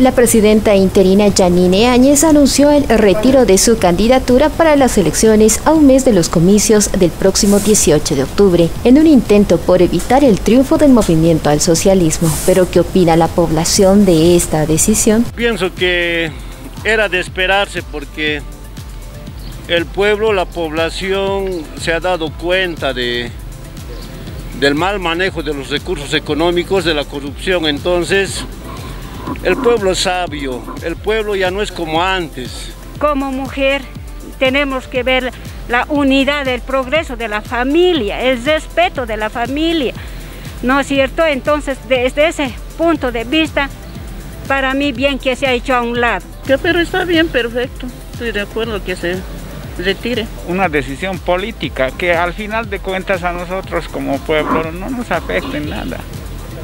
La presidenta interina Janine Áñez anunció el retiro de su candidatura para las elecciones a un mes de los comicios del próximo 18 de octubre, en un intento por evitar el triunfo del movimiento al socialismo. Pero ¿qué opina la población de esta decisión? Pienso que era de esperarse porque el pueblo, la población se ha dado cuenta de, del mal manejo de los recursos económicos, de la corrupción, entonces el pueblo es sabio, el pueblo ya no es como antes. Como mujer tenemos que ver la unidad, el progreso de la familia, el respeto de la familia, ¿no es cierto? Entonces, desde ese punto de vista, para mí bien que se ha hecho a un lado. Que pero está bien, perfecto, estoy de acuerdo que se retire. Una decisión política que al final de cuentas a nosotros como pueblo no nos afecta en nada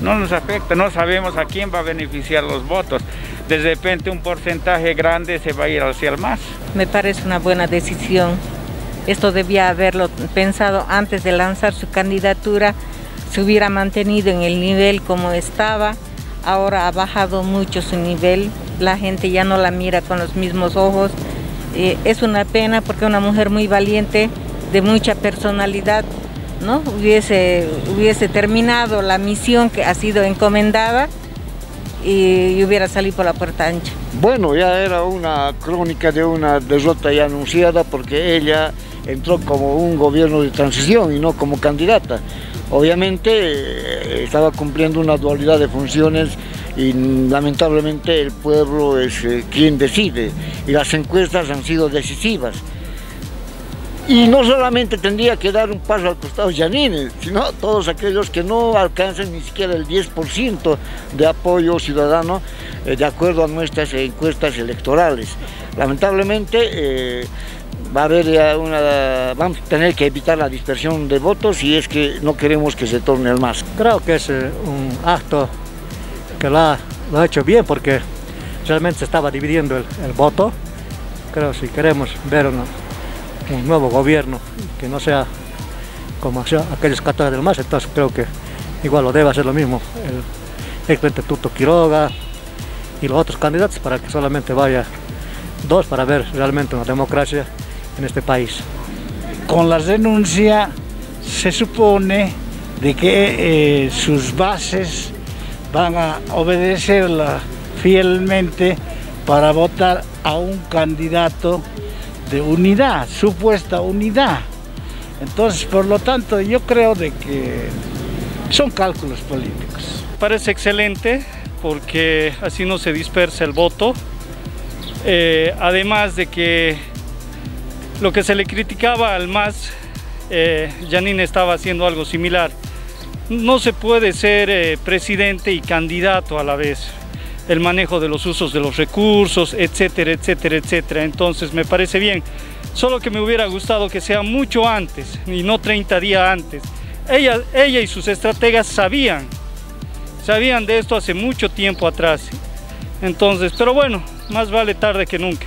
no nos afecta, no sabemos a quién va a beneficiar los votos. De repente un porcentaje grande se va a ir hacia el más. Me parece una buena decisión. Esto debía haberlo pensado antes de lanzar su candidatura, se hubiera mantenido en el nivel como estaba. Ahora ha bajado mucho su nivel, la gente ya no la mira con los mismos ojos. Eh, es una pena porque una mujer muy valiente, de mucha personalidad, ¿no? hubiese, hubiese terminado la misión que ha sido encomendada y, hubiera salido por la puerta ancha. Bueno, ya era una crónica de una derrota ya anunciada porque ella entró como un gobierno de transición y no como candidata. Obviamente eh, estaba cumpliendo una dualidad de funciones y lamentablemente el pueblo es eh, quien decide y las encuestas han sido decisivas. Y no solamente tendría que dar un paso al costado Yanine, sino todos aquellos que no alcancen ni siquiera el 10% de apoyo ciudadano eh, de acuerdo a nuestras encuestas electorales. Lamentablemente eh, va a haber una, vamos a tener que evitar la dispersión de votos y es que no queremos que se torne el más. Creo que es eh, un acto que lo ha, hecho bien porque realmente se estaba dividiendo el, el voto. Creo si queremos ver una un nuevo gobierno, que no sea como aquellos catalanes del MAS, entonces creo que igual lo debe hacer lo mismo el ex Tuto Quiroga y los otros candidatos para que solamente vaya dos para ver realmente una democracia en este país. Con la renuncia se supone de que eh, sus bases van a obedecerla fielmente para votar a un candidato de unidad, supuesta unidad. Entonces, por lo tanto, yo creo de que son cálculos políticos. Parece excelente porque así no se dispersa el voto. Eh, además de que lo que se le criticaba al MAS, eh, Janine estaba haciendo algo similar. No se puede ser eh, presidente y candidato a la vez el manejo de los usos de los recursos, etcétera, etcétera, etcétera. Entonces me parece bien, solo que me hubiera gustado que sea mucho antes y no 30 días antes. Ella, ella y sus estrategas sabían, sabían de esto hace mucho tiempo atrás. Entonces, pero bueno, más vale tarde que nunca.